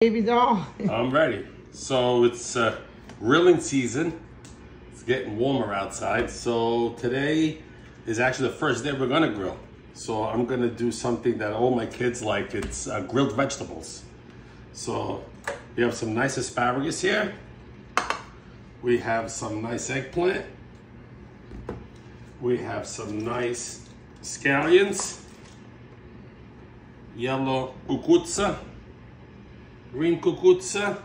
Baby doll. I'm ready. So it's uh, grilling season. It's getting warmer outside. So today is actually the first day we're gonna grill. So I'm gonna do something that all my kids like. It's uh, grilled vegetables. So we have some nice asparagus here. We have some nice eggplant. We have some nice scallions. Yellow kukutsa green kukutsa.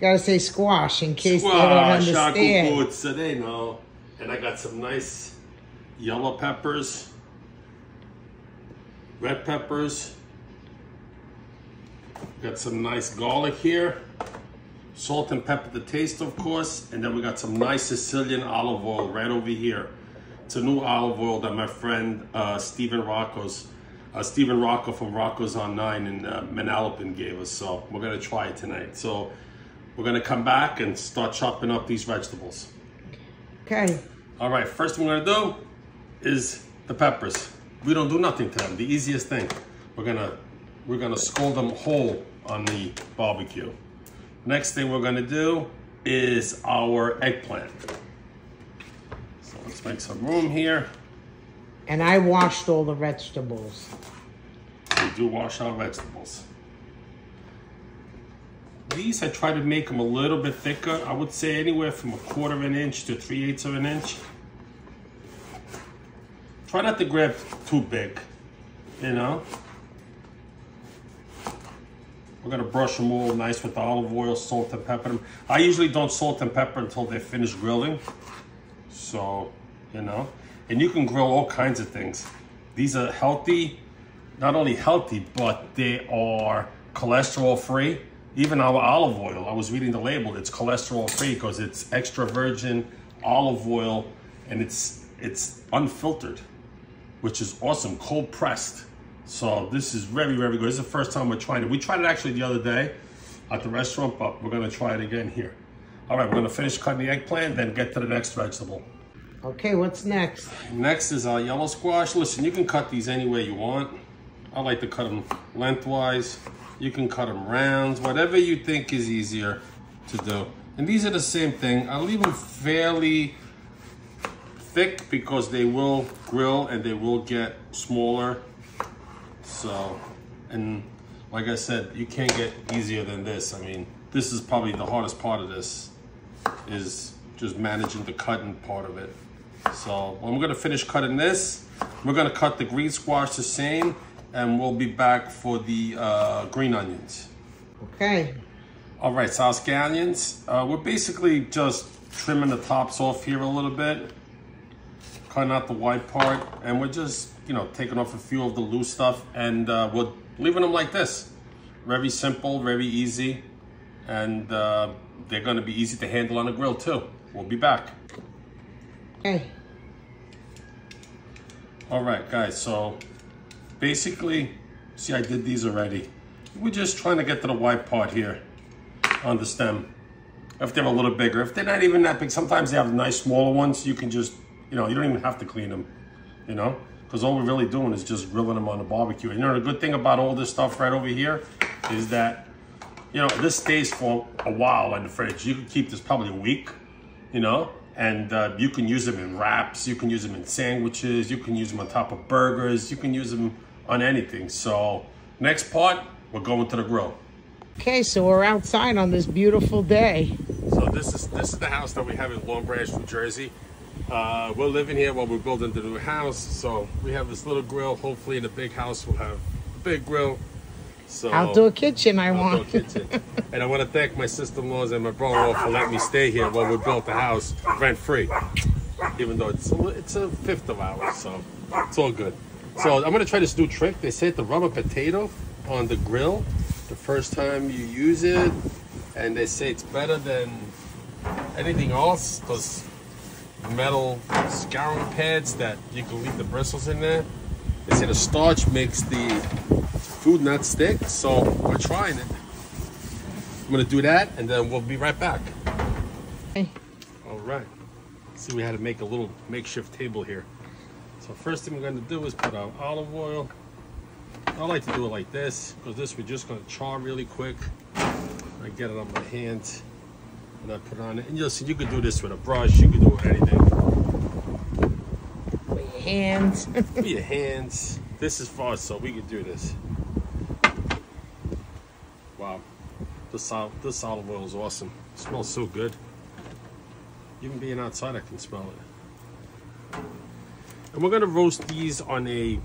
Gotta say squash in case they don't understand. Squash, kukutsa, they know. And I got some nice yellow peppers, red peppers. Got some nice garlic here. Salt and pepper to taste, of course. And then we got some nice Sicilian olive oil right over here. It's a new olive oil that my friend uh, Stephen Rocco's, uh, Stephen Rocco from Rocco's on Nine in uh, Manalapan gave us. So we're gonna try it tonight. So we're gonna come back and start chopping up these vegetables. Okay. All right, first thing we're gonna do is the peppers. We don't do nothing to them. The easiest thing. We're gonna we're gonna scald them whole on the barbecue. Next thing we're gonna do is our eggplant. So let's make some room here. And I washed all the vegetables. We do wash our vegetables. These, I try to make them a little bit thicker. I would say anywhere from a quarter of an inch to three eighths of an inch. Try not to grab too big, you know? We're gonna brush them all nice with olive oil, salt and pepper them. I usually don't salt and pepper until they're finished grilling. So, you know, and you can grill all kinds of things. These are healthy, not only healthy, but they are cholesterol free. Even our olive oil, I was reading the label, it's cholesterol free because it's extra virgin olive oil and it's it's unfiltered, which is awesome, cold pressed. So this is very, very good. This is the first time we're trying it. We tried it actually the other day at the restaurant, but we're gonna try it again here. All right, we're gonna finish cutting the eggplant, then get to the next vegetable. Okay, what's next? Next is our yellow squash. Listen, you can cut these any way you want. I like to cut them lengthwise. You can cut them rounds, whatever you think is easier to do. And these are the same thing. I leave them fairly thick because they will grill and they will get smaller. So, and like I said, you can't get easier than this. I mean, this is probably the hardest part of this is just managing the cutting part of it. So when we're gonna finish cutting this, we're gonna cut the green squash the same and we'll be back for the uh, green onions. Okay. All right, so our scallions, uh, we're basically just trimming the tops off here a little bit, cutting out the white part, and we're just, you know, taking off a few of the loose stuff and uh, we're leaving them like this. Very simple, very easy, and uh, they're gonna be easy to handle on the grill too. We'll be back. Okay. All right, guys, so basically, see, I did these already. We're just trying to get to the white part here on the stem. If they're a little bigger, if they're not even that big, sometimes they have nice smaller ones. You can just, you know, you don't even have to clean them, you know? Because all we're really doing is just grilling them on the barbecue. And you know, the good thing about all this stuff right over here is that, you know, this stays for a while in the fridge. You can keep this probably a week, you know? And uh, you can use them in wraps, you can use them in sandwiches, you can use them on top of burgers, you can use them on anything. So next part, we're going to the grill. Okay, so we're outside on this beautiful day. So this is this is the house that we have in Long Branch, New Jersey. Uh, we're living here while we're building the new house. So we have this little grill. Hopefully in the big house we'll have a big grill. So Outdoor kitchen I outdoor want. kitchen. and I want to thank my sister-in-laws and my brother-in-law for letting me stay here while we built the house rent-free. Even though it's a, it's a fifth of ours, so it's all good. So I'm gonna try this new trick. They say the rubber potato on the grill the first time you use it, and they say it's better than anything else. Those metal scouring pads that you can leave the bristles in there. They say the starch makes the food not stick, so we're trying it. I'm gonna do that, and then we'll be right back. Okay. All right. See, we had to make a little makeshift table here. So first thing we're gonna do is put our olive oil I like to do it like this because this we're just gonna char really quick. I get it on my hands and I put on it. And you'll see, you could do this with a brush. You could do it with anything. With your hands. with your hands. This is far, so we could do this. This olive, this olive oil is awesome. It smells so good. Even being outside, I can smell it. And we're gonna roast these on a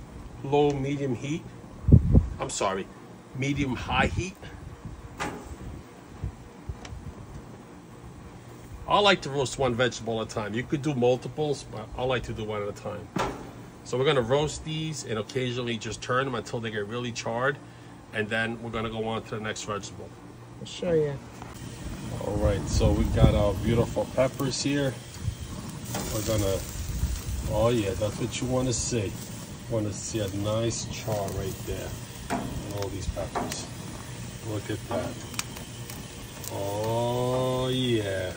low medium heat. I'm sorry, medium high heat. I like to roast one vegetable at a time. You could do multiples, but I like to do one at a time. So we're gonna roast these and occasionally just turn them until they get really charred. And then we're gonna go on to the next vegetable. I'll show you. All right, so we got our beautiful peppers here. We're gonna, oh yeah, that's what you wanna see. Want to see a nice char right there all these peppers. Look at that. Oh yeah.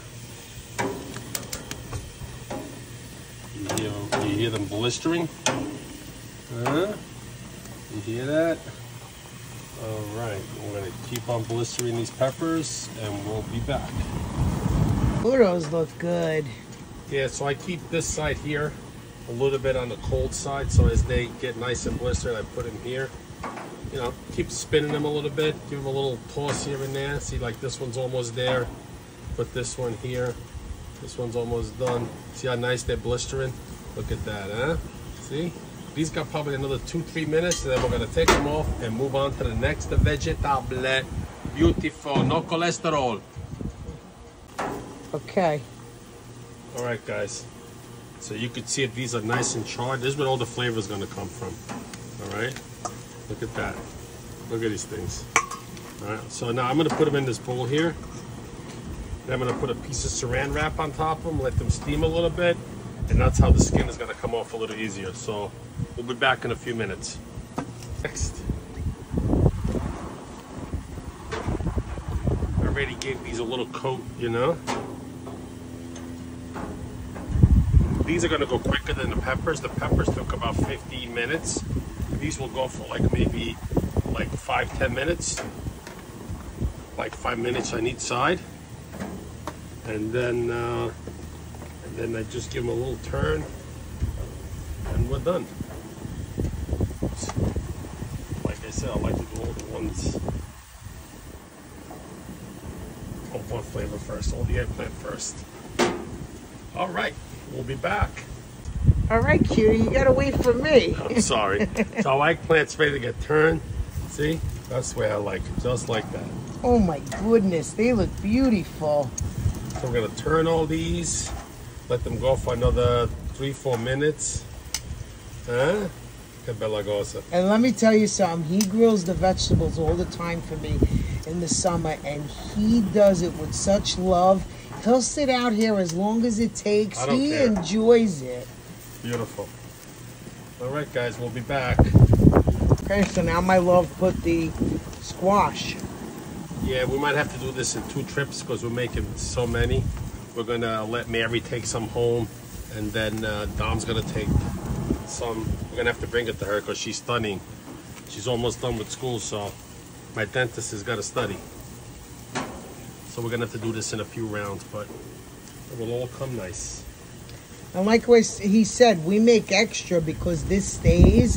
You hear, you hear them blistering? Huh? You hear that? All right, we're gonna keep on blistering these peppers and we'll be back. Those look good. Yeah, so I keep this side here a little bit on the cold side so as they get nice and blistered I put them here. You know keep spinning them a little bit give them a little toss here and there. See like this one's almost there. Put this one here. This one's almost done. See how nice they're blistering? Look at that huh? See these got probably another two three minutes and then we're going to take them off and move on to the next vegetable beautiful no cholesterol Okay. all right guys so you can see if these are nice and charred. This is where all the flavor is going to come from. All right. Look at that. Look at these things. All right. So now I'm going to put them in this bowl here. Then I'm going to put a piece of saran wrap on top of them, let them steam a little bit. And that's how the skin is going to come off a little easier. So we'll be back in a few minutes. Next. I already gave these a little coat, you know. These are gonna go quicker than the peppers. The peppers took about 15 minutes. These will go for like maybe like five, 10 minutes. Like five minutes on each side. And then, uh, then I just give them a little turn and we're done. Like I said, I like to do all the ones of one flavor first, all the eggplant first. All right. We'll be back. All right, cutie, you gotta wait for me. I'm sorry. so I eggplant's ready to get turned. See? That's the way I like it, just like that. Oh my goodness, they look beautiful. So we're gonna turn all these, let them go for another three, four minutes. Huh? Cosa. And let me tell you something, he grills the vegetables all the time for me in the summer, and he does it with such love He'll sit out here as long as it takes. He care. enjoys it. Beautiful. All right, guys, we'll be back. Okay, so now my love put the squash. Yeah, we might have to do this in two trips because we're making so many. We're gonna let Mary take some home, and then uh, Dom's gonna take some. We're gonna have to bring it to her because she's studying. She's almost done with school, so my dentist has got to study. So we're gonna have to do this in a few rounds, but it will all come nice. And like he said, we make extra because this stays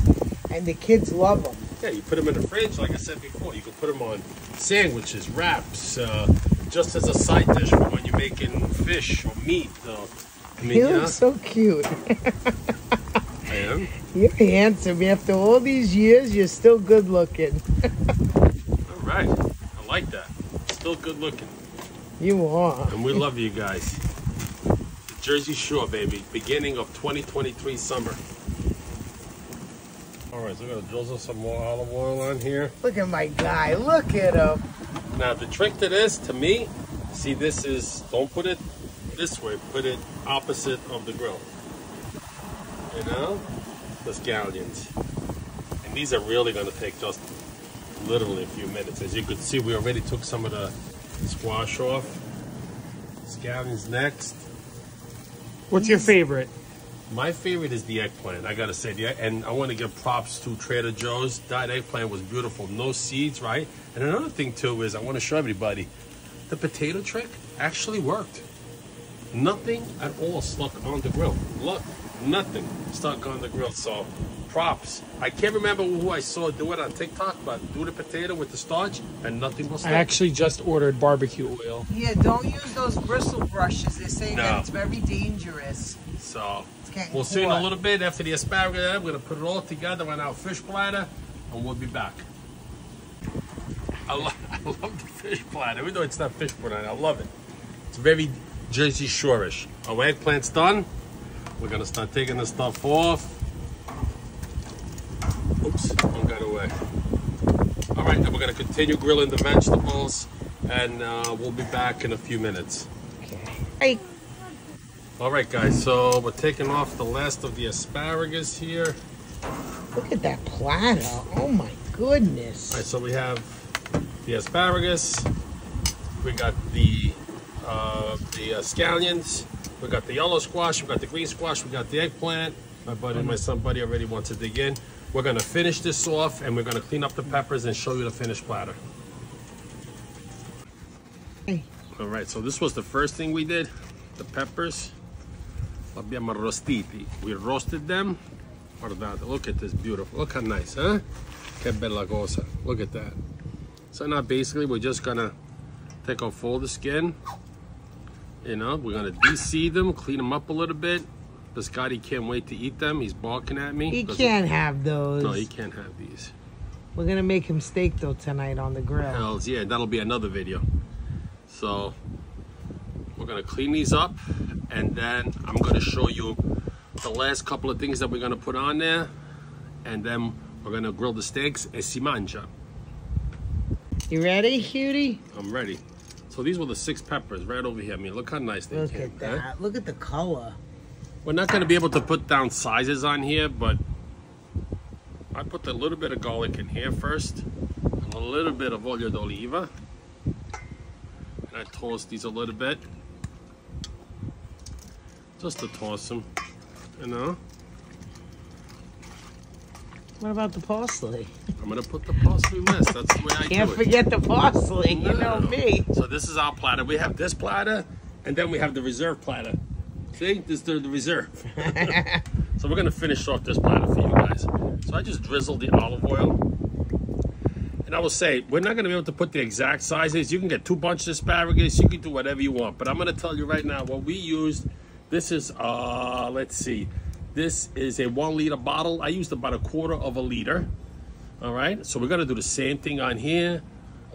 and the kids love them. Yeah, you put them in the fridge, like I said before. You can put them on sandwiches, wraps, uh, just as a side dish for when you're making fish or meat. I mean, you look so cute. I am. You're handsome. After all these years, you're still good looking. all right. I like that. Still good looking. You are. And we love you guys. Jersey Shore, baby. Beginning of 2023 summer. All right, so we're gonna drizzle some more olive oil on here. Look at my guy. Look at him. Now, the trick to this, to me, see, this is, don't put it this way. Put it opposite of the grill. You know? The scallions. And these are really gonna take just literally a few minutes. As you can see, we already took some of the squash off. Scallions next. What's your favorite? My favorite is the eggplant. I gotta say, the, and I want to give props to Trader Joe's. That eggplant was beautiful, no seeds, right? And another thing too is I want to show everybody, the potato trick actually worked. Nothing at all stuck on the grill. Look, nothing stuck on the grill. So props. I can't remember who I saw do it on TikTok, but do the potato with the starch and nothing will stick. I actually just ordered barbecue oil. Yeah, don't use those bristle brushes. They say No. that it's very dangerous. So getting we'll see in a little bit after the asparagus. I'm gonna put it all together on our fish platter, and we'll be back. I, lo- I love the fish platter, even though it's not fish platter. I love it. It's very Jersey Shore-ish. Our eggplant's done. We're gonna start taking the stuff off. Oops, one got away. All right, and we're gonna continue grilling the vegetables, and uh, we'll be back in a few minutes. Okay. Hey, All right, guys, so we're taking off the last of the asparagus here. look at that platter. Oh my goodness. All right, so we have the asparagus, we got the uh, the uh, scallions, we got the yellow squash, we got the green squash, we got the eggplant. My buddy, my son buddy already wants to dig in. We're gonna finish this off and we're gonna clean up the peppers and show you the finished platter. Hey. All right, so this was the first thing we did, the peppers. Abbiamo arrostiti. We roasted them. Guardate, look at this beautiful. Look how nice, huh? Che bella cosa. Look at that. So now basically we're just gonna take off all the skin. You know, we're gonna de-seed them, clean them up a little bit. The Scotty can't wait to eat them. He's barking at me. He can't have those. no, he can't have these. We're gonna make him steak though tonight on the grill. Hells yeah, that'll be another video. So we're gonna clean these up and then I'm gonna show you the last couple of things that we're gonna put on there and then we're gonna grill the steaks e si mangia. You ready, cutie? I'm ready. So these were the six peppers right over here. I mean, look how nice they Look came. at huh? that. Look at the color. We're not gonna be able to put down sizes on here, but I put a little bit of garlic in here first, and a little bit of olio d'oliva. And I toast these a little bit. Just to toss them, you know. What about the parsley? I'm gonna put the parsley list. That's the way I Can't do it. forget the parsley. You know No. me. So this is our platter. We have this platter, and then we have the reserve platter. See, this is the, the reserve. so we're gonna finish off this platter for you guys. So I just drizzled the olive oil. And I will say, we're not gonna be able to put the exact sizes. You can get two bunches of asparagus, you can do whatever you want. But I'm gonna tell you right now what we used. This is, uh, let's see. This is a one liter bottle. I used about a quarter of a liter. All right, so we're gonna do the same thing on here.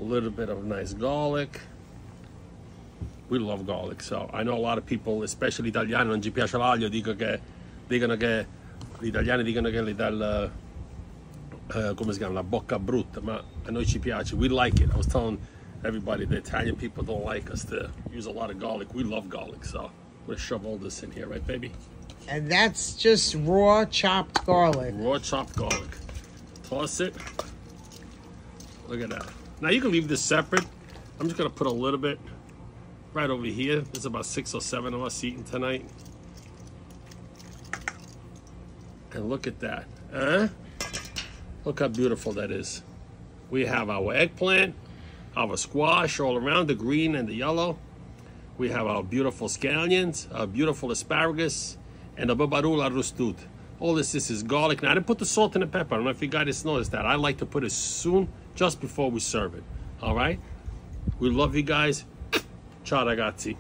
A little bit of nice garlic. We love garlic, so I know a lot of people, especially italiani, non ci piace l'aglio, dico che, dicono che, gli italiani dicono che gli dà il, eh, come si chiama, la bocca brutta, ma a noi ci piace. We like it. I was telling everybody, the Italian people don't like us to use a lot of garlic. We love garlic, so we're gonna shove all this in here, right, baby? And that's just raw chopped garlic. raw chopped garlic. Toss it. Look at that. Now you can leave this separate. I'm just gonna put a little bit right over here. There's about six or seven of us eating tonight. And look at that. Huh? Look how beautiful that is. We have our eggplant, our squash all around, the green and the yellow. We have our beautiful scallions, our beautiful asparagus, and the babarula rustut. All this, this is garlic. Now, I didn't put the salt and the pepper. I don't know if you guys noticed that. I like to put it soon, just before we serve it. All right? We love you guys. Ciao, ragazzi.